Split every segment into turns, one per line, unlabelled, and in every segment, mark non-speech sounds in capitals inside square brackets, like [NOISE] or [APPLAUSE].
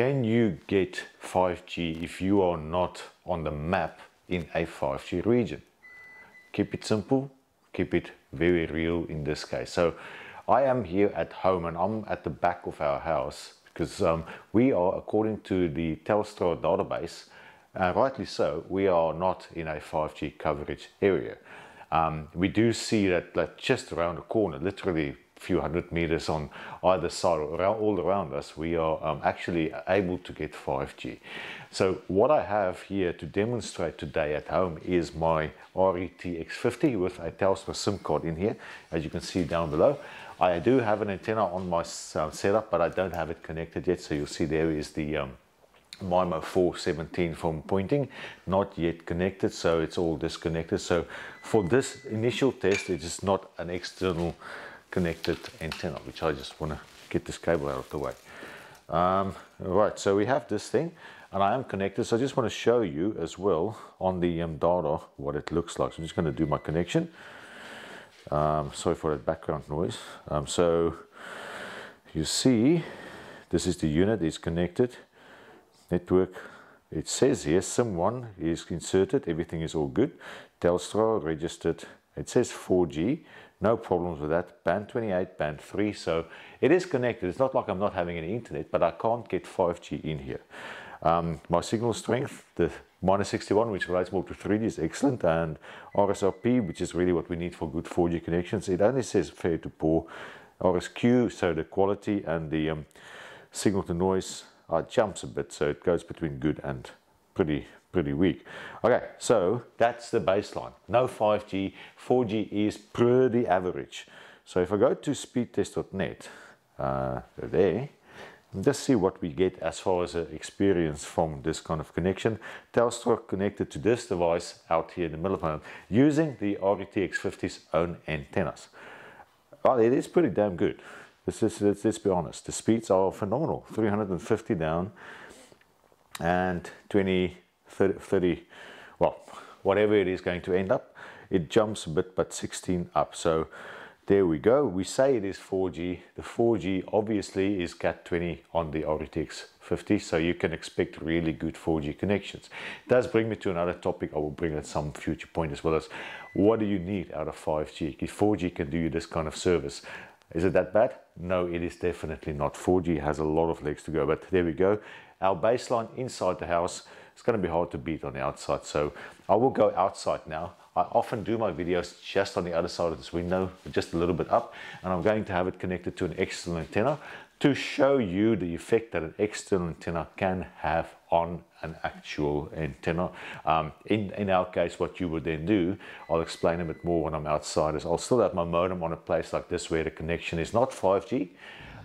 Can you get 5G if you are not on the map in a 5G region? Keep it simple, keep it very real in this case. So I am here at home and I'm at the back of our house because um, we are, according to the Telstra database, uh, rightly so, we are not in a 5G coverage area. Um, we do see that, that just around the corner, literally few hundred meters on either side or all around us, we are um, actually able to get 5G. So what I have here to demonstrate today at home is my RUTX50 with a Telstra SIM card in here, as you can see down below. I do have an antenna on my uh, setup, but I don't have it connected yet. So you'll see there is the um, MIMO 417 from Poynting, not yet connected, so it's all disconnected. So for this initial test, it is not an external connected antenna, which I just want to get this cable out of the way. Um, right, so we have this thing, and I am connected, so I just want to show you as well on the um, data what it looks like. So I'm just going to do my connection. Um, sorry for that background noise. Um, so you see, this is the unit, it's connected. Network, it says here, SIM1 is inserted, everything is all good. Telstra registered, it says 4G, no problems with that. Band 28, band 3, so it is connected. It's not like I'm not having any internet, but I can't get 5G in here. Um, my signal strength, the minus 61, which relates more to 3G, is excellent, and RSRP, which is really what we need for good 4G connections, it only says fair to poor. RSRQ, so the quality and the um, signal to noise uh, jumps a bit, so it goes between good and pretty pretty weak. Okay, so that's the baseline. No 5G, 4G is pretty average. So if I go to speedtest.net, uh, there, just see what we get as far as experience from this kind of connection. Telstra connected to this device out here in the middle of home using the RTX 50's own antennas. Well, it is pretty damn good. Let's be honest. The speeds are phenomenal. 350 down and 20 30, 30, well, whatever it is going to end up, it jumps a bit, but 16 up. So there we go. We say it is 4G. The 4G obviously is Cat20 on the RTX 50, so you can expect really good 4G connections. It does bring me to another topic I will bring at some future point as well as what do you need out of 5G? If 4G can do you this kind of service, is it that bad? No, it is definitely not. 4G has a lot of legs to go, but there we go. Our baseline inside the house it's going to be hard to beat on the outside. So I will go outside now. I often do my videos just on the other side of this window, just a little bit up, and I'm going to have it connected to an external antenna to show you the effect that an external antenna can have on an actual antenna. Um, in, in our case, what you would then do, I'll explain a bit more when I'm outside, is I'll still have my modem on a place like this where the connection is not 5G,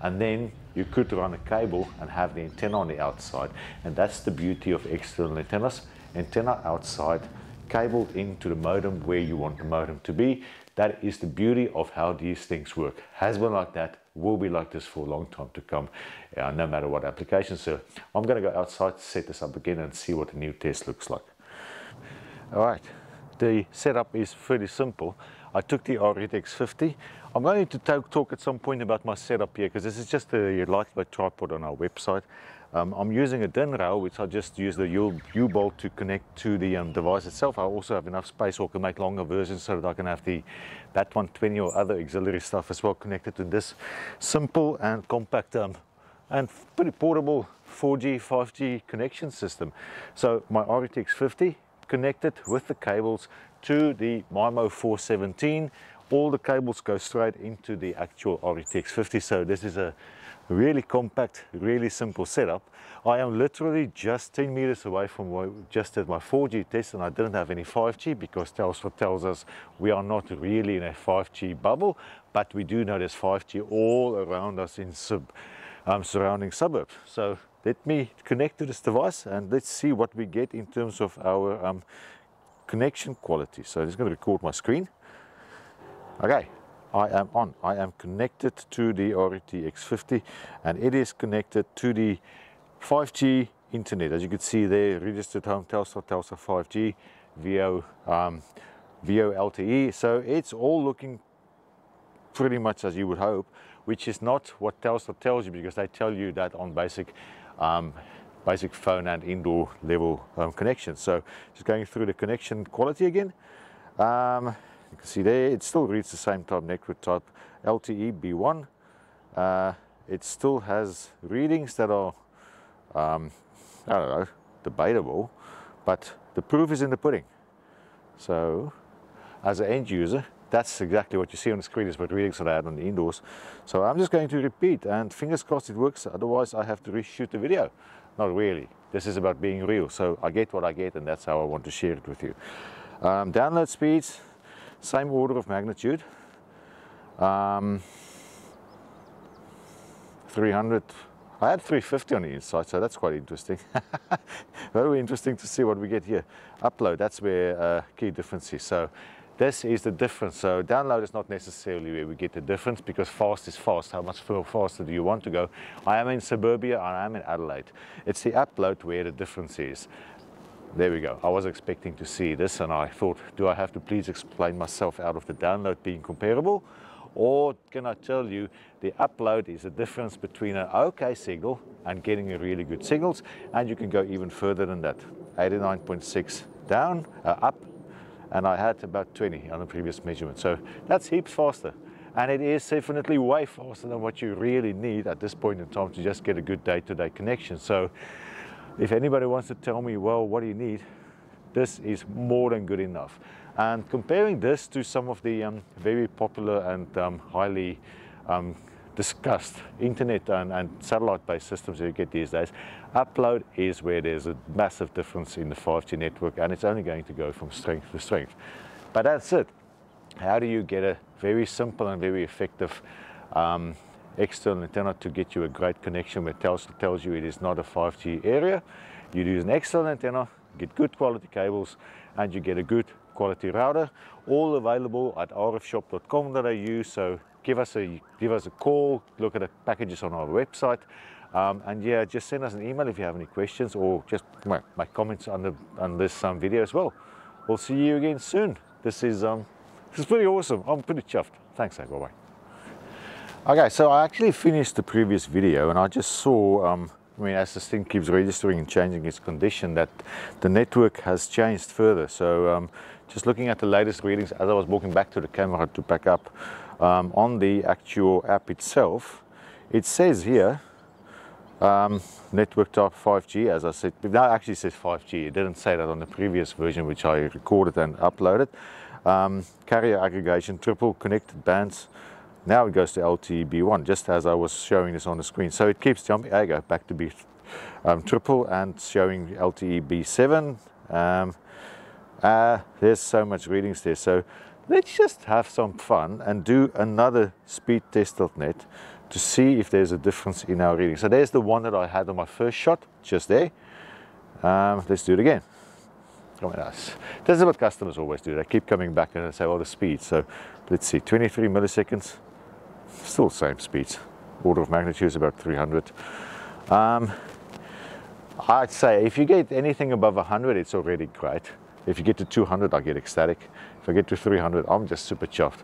and then you could run a cable and have the antenna on the outside. And that's the beauty of external antennas. Antenna outside cabled into the modem where you want the modem to be. That is the beauty of how these things work. Has been like that will be like this for a long time to come uh, no matter what application so i'm going to go outside to set this up again and see what the new test looks like. All right the setup is pretty simple I took the RTX 50. I'm going to talk at some point about my setup here because this is just a lightweight tripod on our website. Um, I'm using a DIN rail, which I just use the U-bolt to connect to the um, device itself. I also have enough space or can make longer versions so that I can have the BAT 120 or other auxiliary stuff as well connected to this simple and compact um, and pretty portable 4G, 5G connection system. So my RTX 50 connected with the cables to the MIMO 417. All the cables go straight into the actual RTX 50. So this is a really compact, really simple setup. I am literally just 10 meters away from where just at my 4G test and I didn't have any 5G because Telstra tells us we are not really in a 5G bubble, but we do know there's 5G all around us in sub, um, surrounding suburbs. So let me connect to this device and let's see what we get in terms of our um, connection quality. So I'm going to record my screen. Okay, I am on. I am connected to the RTX 50 and it is connected to the 5G internet. As you can see there, registered home Telstra, Telstra 5G, VO, um, VO LTE. So it's all looking pretty much as you would hope, which is not what Telstra tells you because they tell you that on basic um, basic phone and indoor level um, connection. So just going through the connection quality again. Um, you can see there it still reads the same type network type LTE B1. Uh, it still has readings that are, um, I don't know, debatable, but the proof is in the pudding. So as an end user, that's exactly what you see on the screen is what readings are at on the indoors. So I'm just going to repeat and fingers crossed it works. Otherwise I have to reshoot the video. Not really. This is about being real. So I get what I get and that's how I want to share it with you. Um, download speeds, same order of magnitude. Um, 300 I had 350 on the inside, so that's quite interesting. [LAUGHS] Very interesting to see what we get here. Upload, that's where uh, key difference is. So this is the difference. So download is not necessarily where we get the difference because fast is fast. How much faster do you want to go? I am in suburbia and I am in Adelaide. It's the upload where the difference is. There we go. I was expecting to see this and I thought, do I have to please explain myself out of the download being comparable? Or can I tell you the upload is the difference between an okay signal and getting a really good signals and you can go even further than that. 89.6 down, uh, up and I had about 20 on the previous measurement. So that's heaps faster. And it is definitely way faster than what you really need at this point in time to just get a good day-to-day -day connection. So if anybody wants to tell me, well, what do you need? This is more than good enough. And comparing this to some of the um, very popular and um, highly um, discussed internet and, and satellite-based systems that you get these days, upload is where there's a massive difference in the 5G network and it's only going to go from strength to strength. But that's it. How do you get a very simple and very effective um, external antenna to get you a great connection where tells, tells you it is not a 5G area? You use an external antenna, get good quality cables, and you get a good quality router, all available at rfshop.com.au. So give us a give us a call, look at the packages on our website. Um, and yeah, just send us an email if you have any questions or just my, my comments on, the, on this um, video as well. We'll see you again soon. This is, um, this is pretty awesome. I'm pretty chuffed. Thanks, bye-bye. Okay, so I actually finished the previous video and I just saw um, I mean, as this thing keeps registering and changing its condition, that the network has changed further. So um, just looking at the latest readings, as I was walking back to the camera to back up, um, on the actual app itself, it says here, um, network type 5G, as I said, now actually says 5G. It didn't say that on the previous version, which I recorded and uploaded. Um, carrier aggregation, triple connected bands, now it goes to LTE B1, just as I was showing this on the screen. So it keeps jumping. I go back to B um, triple and showing LTE B7. Um, uh, there's so much readings there. So let's just have some fun and do another speed test test.net to see if there's a difference in our reading. So there's the one that I had on my first shot, just there. Um, let's do it again. Oh, nice. This is what customers always do. They keep coming back and say, well, the speed. So let's see, 23 milliseconds, still same speeds. Order of magnitude is about 300. Um, I'd say if you get anything above 100, it's already great. If you get to 200, I get ecstatic. If I get to 300, I'm just super chuffed.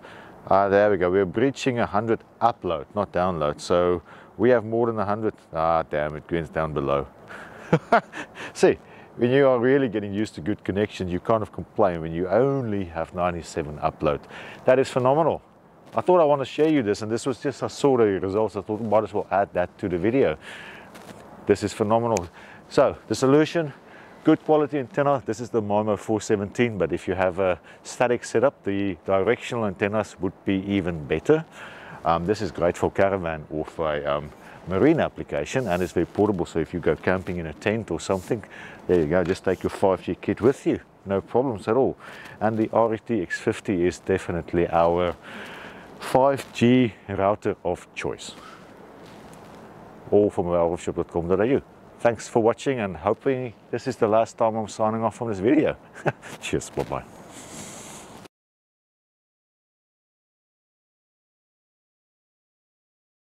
Uh, there we go. We're breaching 100 upload, not download. So we have more than 100. Ah, damn, it goes down below. [LAUGHS] See, when you are really getting used to good connection, you kind of complain when you only have 97 upload. That is phenomenal. I thought I want to share you this, and this was just I saw the results. I thought might as well add that to the video. This is phenomenal. So the solution, good quality antenna. This is the MIMO 417, but if you have a static setup, the directional antennas would be even better. Um, this is great for caravan or for a um, marine application, and it's very portable. So if you go camping in a tent or something, there you go. Just take your 5G kit with you. No problems at all. And the RUTX50 is definitely our 5G router of choice. All from rfshop.com.au. Thanks for watching and hoping this is the last time I'm signing off from this video. [LAUGHS] Cheers, bye-bye.